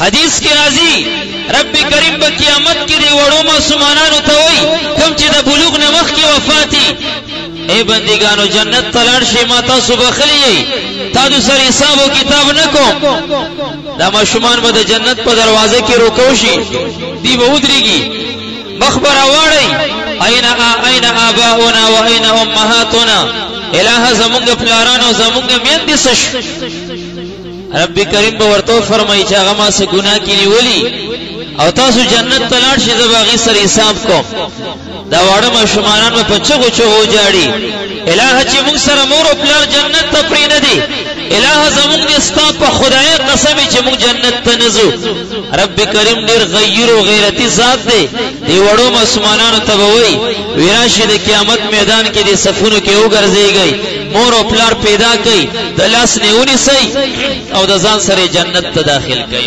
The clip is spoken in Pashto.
حدیث کې راځي رب کریم په قیامت کې دی وړو مسلمانانو ته وایي کوم چې د بلوغ نه مخکې وفاتي اے بندگانو جنت تلار شي ما تاسو بخلی تاسو سره حساب او کتاب نه کوم دا مشمان به د جنت په دروازه کې روکو شي دی به ودرېږي مخبر واړی اين اين اباؤنا واين امهاتنا الہ زمونږ پلارانو زمونږ مین دي سش رب کریم به ورته فرمایي چې هغه ما سه ګناه کې نیولي او تاسو جنت ته لاړ شئ زه به هغې سره حساب کوم دا واړه ماشومانان به په چغو چغو وجاړي الهه چې موږ سره مور او پلار جنت ته پرې نه دي الهه زموږ دې ستا په خدای قسم چې موږ جنت ته نه ځو رب کریم ډېر غیر او غیرتي ذات دی دې وړو ماشومانانو ته به وایي، وي راشئ د قیامت میدان کې دې صفونو کې وګرځېږئ، مور او پلار پیدا کړئ، د لاس نې ونیسئ او د ځان سره یې جنت ته داخل کړئ.